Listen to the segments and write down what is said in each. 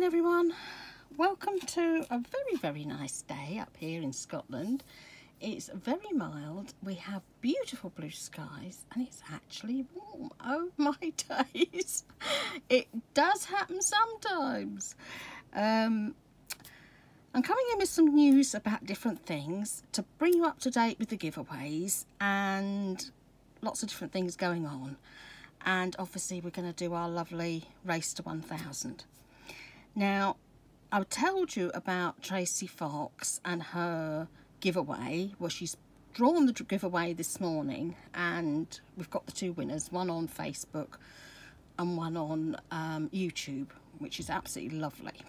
morning everyone. Welcome to a very very nice day up here in Scotland. It's very mild. We have beautiful blue skies and it's actually warm. Oh my days. It does happen sometimes. Um, I'm coming in with some news about different things to bring you up to date with the giveaways and lots of different things going on. And obviously we're going to do our lovely race to 1000 now, I told you about Tracie Fox and her giveaway. Well, she's drawn the giveaway this morning and we've got the two winners, one on Facebook and one on um, YouTube, which is absolutely lovely.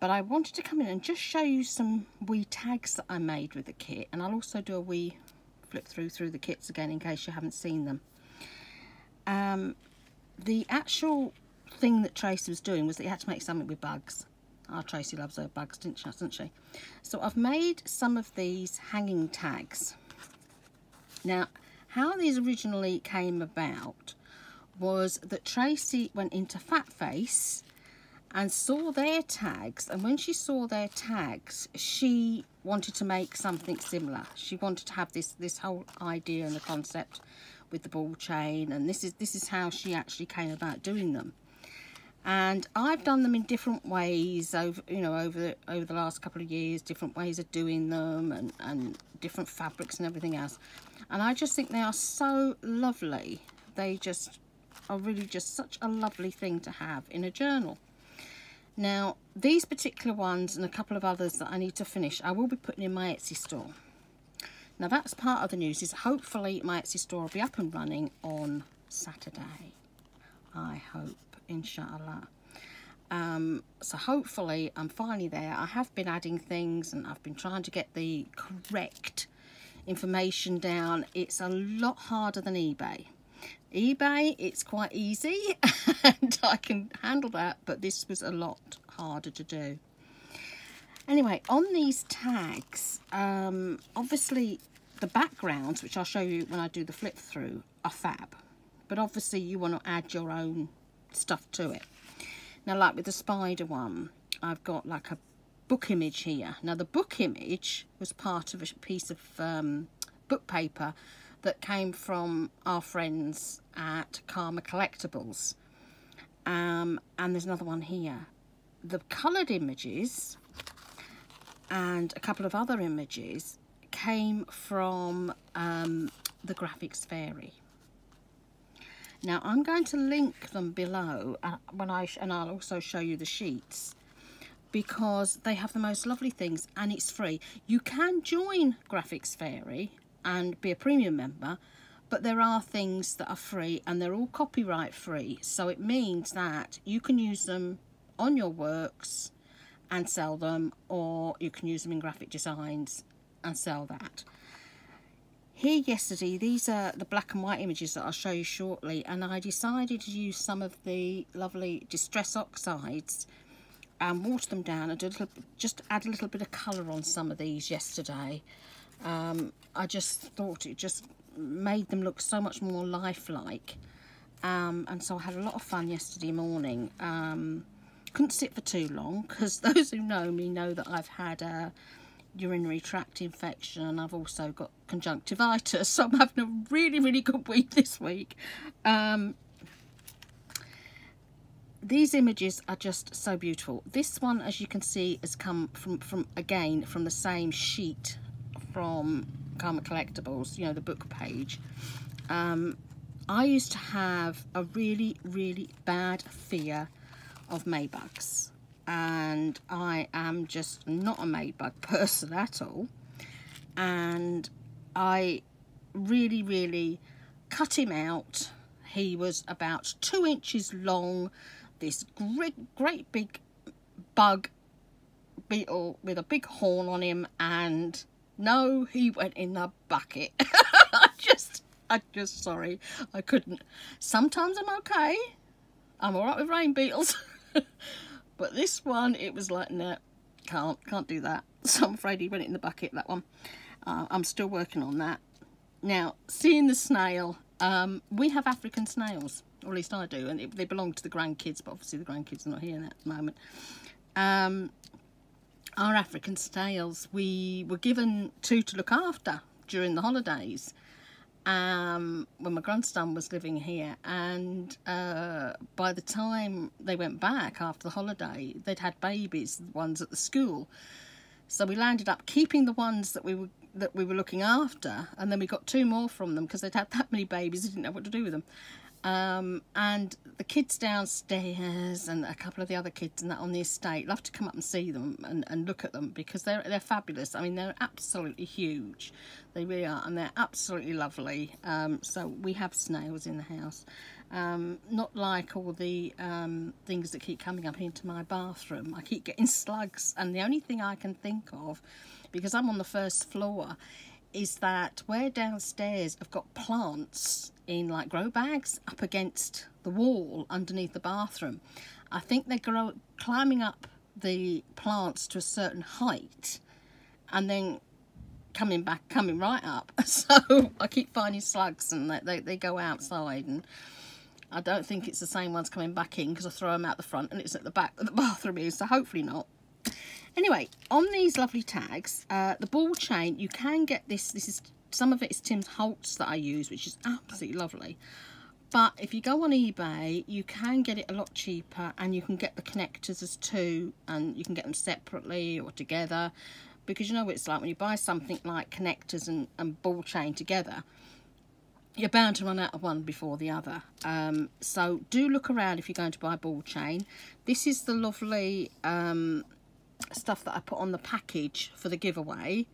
But I wanted to come in and just show you some wee tags that I made with the kit and I'll also do a wee flip through through the kits again in case you haven't seen them. Um, the actual thing that Tracie was doing was that you had to make something with bugs. Our oh, Tracie loves her bugs, didn't she, doesn't she? So I've made some of these hanging tags. Now, how these originally came about was that Tracie went into Fat Face and saw their tags and when she saw their tags she wanted to make something similar she wanted to have this this whole idea and the concept with the ball chain and this is this is how she actually came about doing them and I've done them in different ways over you know over the, over the last couple of years different ways of doing them and, and different fabrics and everything else. And I just think they are so lovely. They just are really just such a lovely thing to have in a journal. Now these particular ones and a couple of others that I need to finish I will be putting in my Etsy store. Now that's part of the news is hopefully my Etsy store will be up and running on Saturday. I hope inshallah. Um, so hopefully I'm finally there. I have been adding things and I've been trying to get the correct information down. It's a lot harder than eBay. eBay it's quite easy and I can handle that but this was a lot harder to do. Anyway on these tags um, obviously the backgrounds which I'll show you when I do the flip through are fab. But obviously you want to add your own stuff to it. Now, like with the spider one, I've got like a book image here. Now, the book image was part of a piece of um, book paper that came from our friends at Karma Collectables. Um, and there's another one here. The coloured images and a couple of other images came from um, the Graphics Fairy. Now I'm going to link them below uh, when I and I'll also show you the sheets because they have the most lovely things and it's free. You can join Graphics Fairy and be a premium member but there are things that are free and they're all copyright free so it means that you can use them on your works and sell them or you can use them in graphic designs and sell that here yesterday, these are the black and white images that I'll show you shortly, and I decided to use some of the lovely Distress Oxides and water them down and little, just add a little bit of colour on some of these yesterday. Um, I just thought it just made them look so much more lifelike. Um, and so I had a lot of fun yesterday morning. Um, couldn't sit for too long because those who know me know that I've had a urinary tract infection. And I've also got conjunctivitis so I'm having a really really good week this week. Um, these images are just so beautiful. This one as you can see has come from from again from the same sheet from Karma Collectables you know the book page. Um, I used to have a really really bad fear of maybugs and I am just not a made Maybug person at all. And I really really cut him out. He was about two inches long. This great great big bug beetle with a big horn on him and no he went in the bucket. I just I just sorry I couldn't. Sometimes I'm okay. I'm alright with rain beetles But this one, it was like, no, can't, can't do that. So I'm afraid he went in the bucket, that one. Uh, I'm still working on that. Now, seeing the snail, um, we have African snails or at least I do, and it, they belong to the grandkids, but obviously the grandkids are not here at the moment. Um, our African snails, we were given two to look after during the holidays um, when my grandson was living here. And uh, by the time they went back after the holiday, they'd had babies, the ones at the school. So we landed up keeping the ones that we were that we were looking after, and then we got two more from them because they'd had that many babies. They didn't know what to do with them. Um, and the kids downstairs and a couple of the other kids and that on the estate love to come up and see them and, and look at them because they're they're fabulous. I mean, they're absolutely huge. They really are, and they're absolutely lovely. Um, so we have snails in the house. Um, not like all the um, things that keep coming up into my bathroom. I keep getting slugs, and the only thing I can think of, because I'm on the first floor, is that where downstairs I've got plants in like grow bags up against the wall underneath the bathroom. I think they're grow climbing up the plants to a certain height and then coming back, coming right up. So I keep finding slugs and they, they, they go outside and I don't think it's the same ones coming back in because I throw them out the front and it's at the back of the bathroom is, so hopefully not. Anyway, on these lovely tags, uh, the ball chain, you can get this, this is some of it is Tim's Holtz that I use, which is absolutely lovely. But if you go on eBay, you can get it a lot cheaper and you can get the connectors as two and you can get them separately or together. Because you know what it's like when you buy something like connectors and, and ball chain together, you're bound to run out of one before the other. Um, so do look around if you're going to buy ball chain. This is the lovely um, stuff that I put on the package for the giveaway.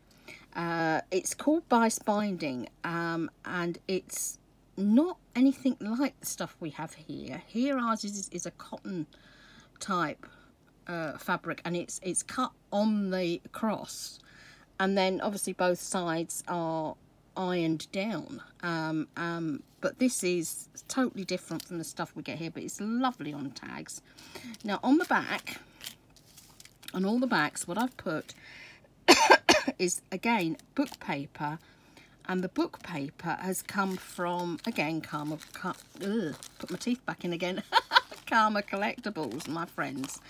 Uh, it's called Bias Binding um, and it's not anything like the stuff we have here. Here ours is, is a cotton type uh, fabric and it's it's cut on the cross and then obviously both sides are ironed down um, um, but this is totally different from the stuff we get here but it's lovely on tags now on the back on all the backs what I've put is again book paper. And the book paper has come from again Karma ugh, put my teeth back in again. Karma Collectables my friends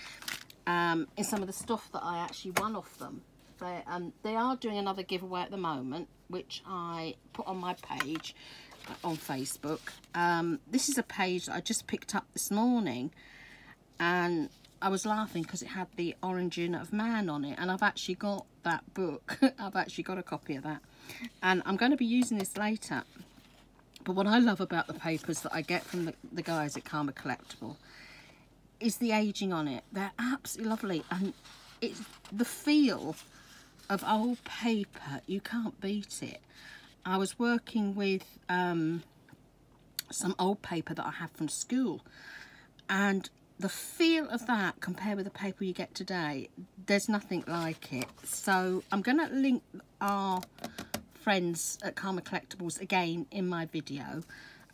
um, in some of the stuff that I actually won off them. They, um, they are doing another giveaway at the moment which I put on my page uh, on Facebook. Um, this is a page that I just picked up this morning. And I was laughing because it had the origin of man on it and I've actually got that book. I've actually got a copy of that. And I'm going to be using this later. But what I love about the papers that I get from the, the guys at Karma Collectable is the aging on it. They're absolutely lovely and it's the feel of old paper you can't beat it. I was working with um, some old paper that I have from school and the feel of that compared with the paper you get today there's nothing like it. So I'm going to link our friends at Karma Collectables again in my video.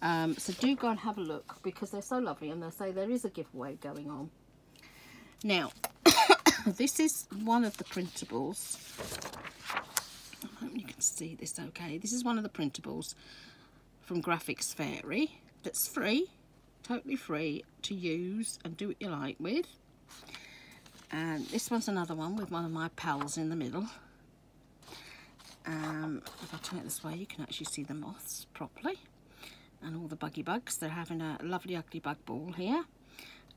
Um, so do go and have a look because they're so lovely and they'll say there is a giveaway going on. Now this is one of the printables. I hope you can see this okay. This is one of the printables from Graphics Fairy that's free totally free to use and do what you like with. And this one's another one with one of my pals in the middle. Um, if I turn it this way, you can actually see the moths properly. And all the buggy bugs. They're having a lovely ugly bug ball here.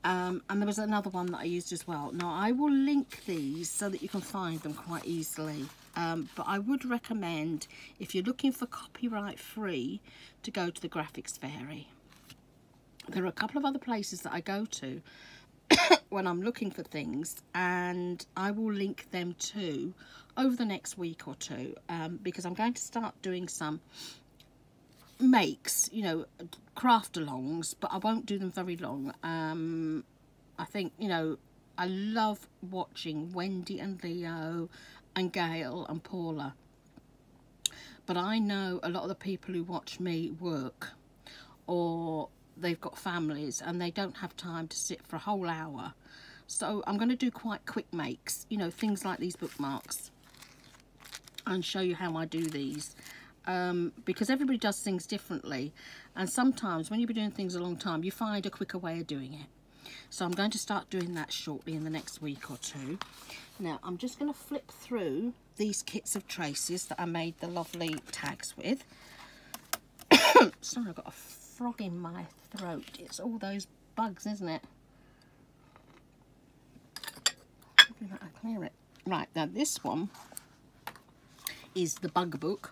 Um, and there was another one that I used as well. Now, I will link these so that you can find them quite easily. Um, but I would recommend, if you're looking for copyright free, to go to the Graphics Fairy there are a couple of other places that I go to when I'm looking for things and I will link them to over the next week or two um, because I'm going to start doing some makes, you know, craft alongs, but I won't do them very long. Um, I think, you know, I love watching Wendy and Leo and Gail and Paula. But I know a lot of the people who watch me work or they've got families and they don't have time to sit for a whole hour. So I'm going to do quite quick makes, you know, things like these bookmarks and show you how I do these. um, because everybody does things differently and sometimes when you've been doing things a long time you find a quicker way of doing it so I'm going to start doing that shortly in the next week or two now I'm just going to flip through these kits of Tracie's that I made the lovely tags with sorry I've got a in my throat. It's all those bugs isn't it? I clear it. Right now this one is the bug book.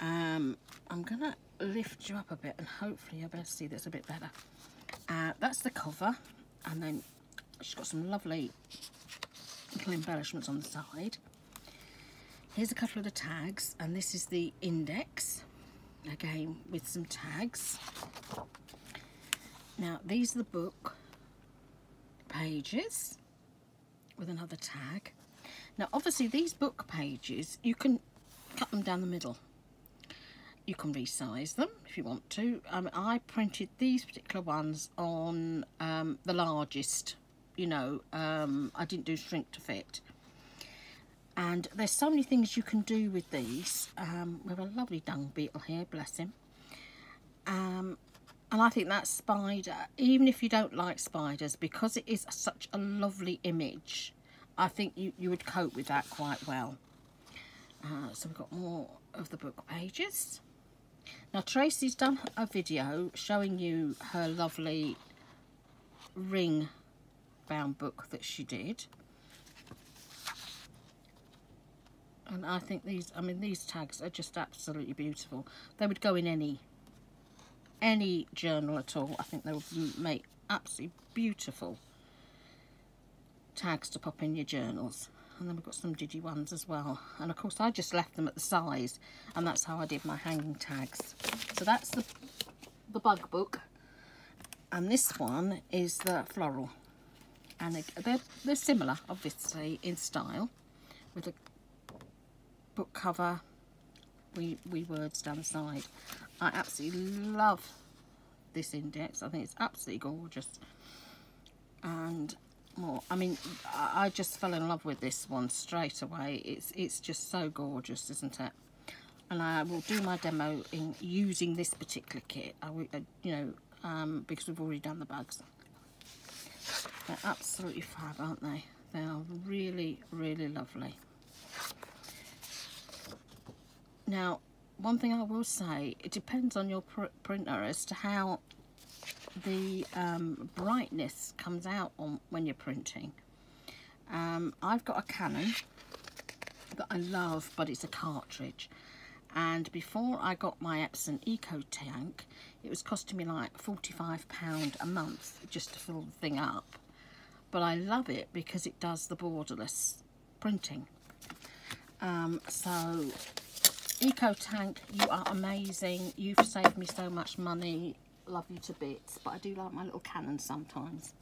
Um, I'm gonna lift you up a bit and hopefully you'll be able to see this a bit better. Uh, that's the cover and then she's got some lovely little embellishments on the side. Here's a couple of the tags and this is the index again with some tags. Now these are the book pages with another tag. Now obviously these book pages you can cut them down the middle you can resize them if you want to. Um, I printed these particular ones on um, the largest, you know, um, I didn't do shrink to fit. And there's so many things you can do with these. Um, we have a lovely dung beetle here, bless him. Um, and I think that spider, even if you don't like spiders, because it is such a lovely image, I think you, you would cope with that quite well. Uh, so we've got more of the book pages. Now Tracie's done a video showing you her lovely ring bound book that she did. And I think these, I mean, these tags are just absolutely beautiful. They would go in any, any journal at all. I think they would make absolutely beautiful tags to pop in your journals. And then we've got some digi ones as well. And of course I just left them at the size and that's how I did my hanging tags. So that's the the bug book. And this one is the floral. And they're, they're similar obviously in style with a book cover we we words down the side I absolutely love this index I think it's absolutely gorgeous and more. I mean, I just fell in love with this one straight away. It's it's just so gorgeous, isn't it? And I will do my demo in using this particular kit. I will, uh, you know, um, because we've already done the bugs. They're absolutely fab, aren't they? They are really, really lovely. Now, one thing I will say, it depends on your pr printer as to how the um, brightness comes out on when you're printing. Um, I've got a Canon that I love, but it's a cartridge. And before I got my Epson Eco Tank, it was costing me like £45 a month just to fill the thing up. But I love it because it does the borderless printing. Um, so, Eco Tank, you are amazing. You've saved me so much money love you to bits, but I do like my little Canon sometimes.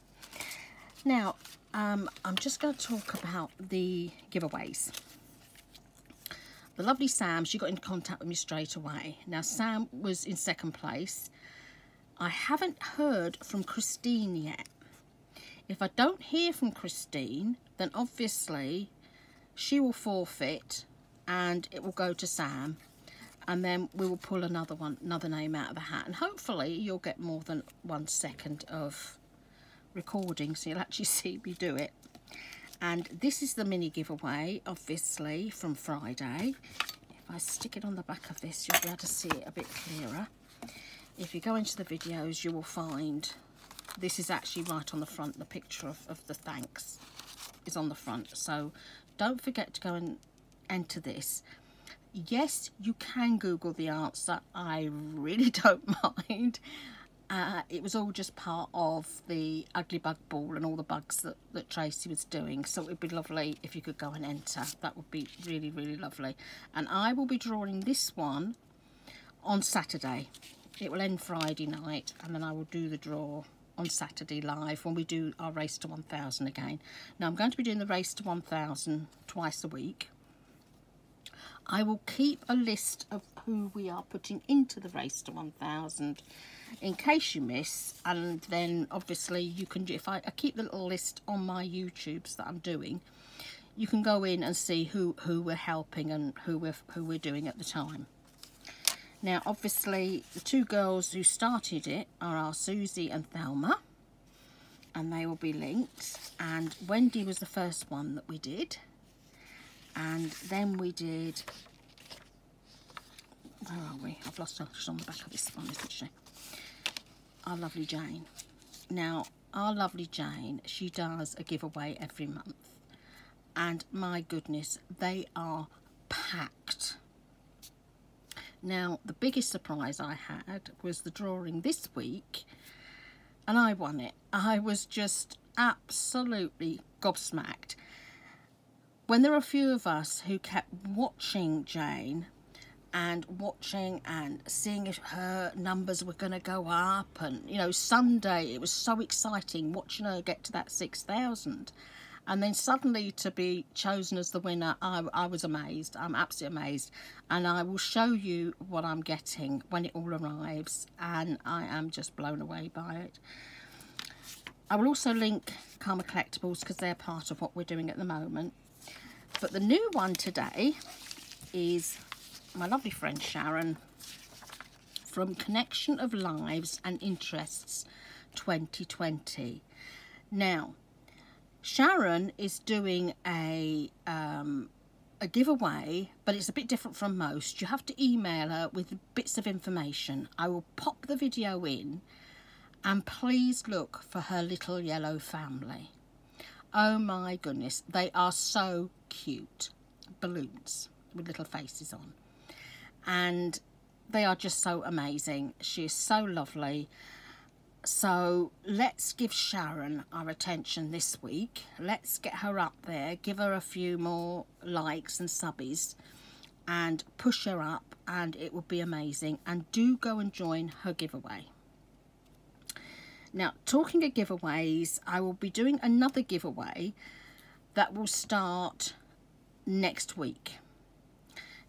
Now, um, I'm just going to talk about the giveaways. The lovely Sam, she got in contact with me straight away. Now, Sam was in second place. I haven't heard from Christine yet. If I don't hear from Christine, then obviously she will forfeit and it will go to Sam. And then we will pull another one another name out of the hat. And hopefully you'll get more than one second of recording so you'll actually see me do it. And this is the mini giveaway obviously from Friday. If I stick it on the back of this you'll be able to see it a bit clearer. If you go into the videos you will find this is actually right on the front. The picture of, of the thanks is on the front. So don't forget to go and enter this yes, you can Google the answer. I really don't mind. Uh, it was all just part of the ugly bug ball and all the bugs that, that Tracie was doing. So it would be lovely if you could go and enter. That would be really, really lovely. And I will be drawing this one on Saturday. It will end Friday night and then I will do the draw on Saturday live when we do our race to 1000 again. Now I'm going to be doing the race to 1000 twice a week I will keep a list of who we are putting into the race to 1000 in case you miss and then obviously you can if I, I keep the little list on my YouTubes that I'm doing you can go in and see who, who we're helping and who we're, who we're doing at the time. Now, obviously, the two girls who started it are our Susie and Thelma, and they will be linked. And Wendy was the first one that we did. And then we did, where are we? I've lost her, she's on the back of this one, isn't she? Our lovely Jayne. Now, our lovely Jayne, she does a giveaway every month. And my goodness, they are packed now, the biggest surprise I had was the drawing this week, and I won it. I was just absolutely gobsmacked. When there were a few of us who kept watching Jayne and watching and seeing if her numbers were going to go up and you know Sunday it was so exciting watching her get to that 6,000 and then suddenly to be chosen as the winner I, I was amazed. I'm absolutely amazed. And I will show you what I'm getting when it all arrives and I am just blown away by it. I will also link Karma Collectables because they're part of what we're doing at the moment but the new one today is my lovely friend Sharon from Connection of Lives and Interests 2020 now Sharon is doing a um, a giveaway, but it's a bit different from most. You have to email her with bits of information. I will pop the video in and please look for her little yellow family. Oh my goodness, they are so cute. Balloons with little faces on. And they are just so amazing. She is so lovely. So let's give Sharon our attention this week. Let's get her up there, give her a few more likes and subbies and push her up and it will be amazing. And do go and join her giveaway. Now, talking of giveaways, I will be doing another giveaway that will start next week.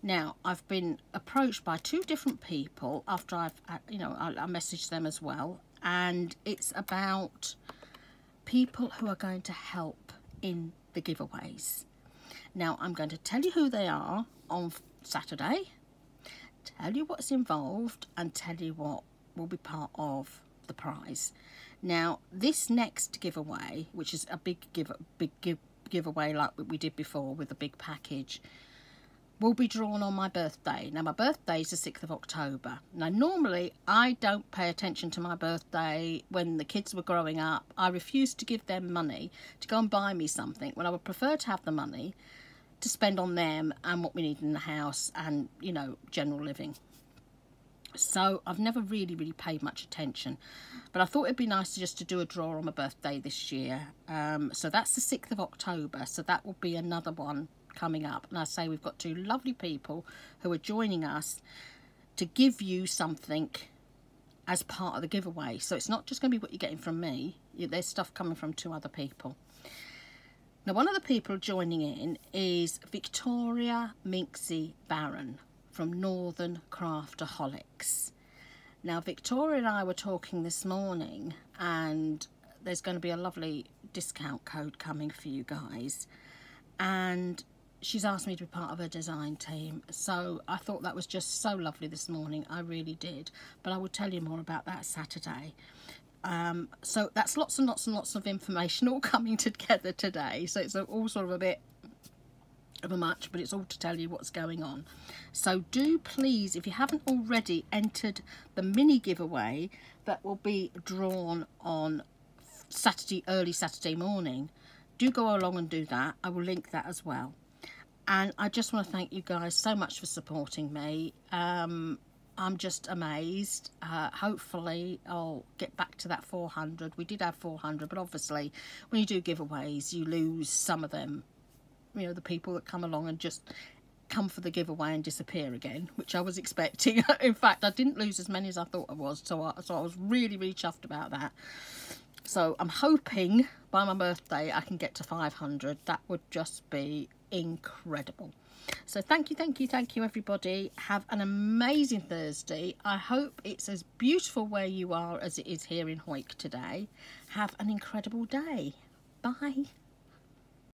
Now, I've been approached by two different people after I've, uh, you know, I, I messaged them as well and it's about people who are going to help in the giveaways. Now, I'm going to tell you who they are on Saturday, tell you what's involved, and tell you what will be part of the prize. Now, this next giveaway, which is a big give, big give, giveaway like we did before with a big package, will be drawn on my birthday. Now, my birthday is the 6th of October. Now, normally, I don't pay attention to my birthday when the kids were growing up. I refused to give them money to go and buy me something when I would prefer to have the money to spend on them and what we need in the house and, you know, general living. So I've never really, really paid much attention. But I thought it'd be nice to just to do a draw on my birthday this year. Um, so that's the 6th of October. So that will be another one coming up. And I say we've got two lovely people who are joining us to give you something as part of the giveaway. So it's not just going to be what you're getting from me. There's stuff coming from two other people. Now, one of the people joining in is Victoria Minxy Baron from Northern Craftaholics. Now, Victoria and I were talking this morning and there's going to be a lovely discount code coming for you guys. And she's asked me to be part of her design team so I thought that was just so lovely this morning I really did but I will tell you more about that Saturday um, so that's lots and lots and lots of information all coming together today so it's all sort of a bit of a much but it's all to tell you what's going on so do please if you haven't already entered the mini giveaway that will be drawn on Saturday early Saturday morning do go along and do that I will link that as well and I just want to thank you guys so much for supporting me. Um, I'm just amazed. Uh, hopefully I'll get back to that 400. We did have 400, but obviously when you do giveaways, you lose some of them. You know, the people that come along and just come for the giveaway and disappear again, which I was expecting. In fact, I didn't lose as many as I thought I was, so I, so I was really, really chuffed about that. So I'm hoping by my birthday I can get to 500. That would just be incredible. So thank you, thank you, thank you everybody. Have an amazing Thursday. I hope it's as beautiful where you are as it is here in Hawick today. Have an incredible day. Bye.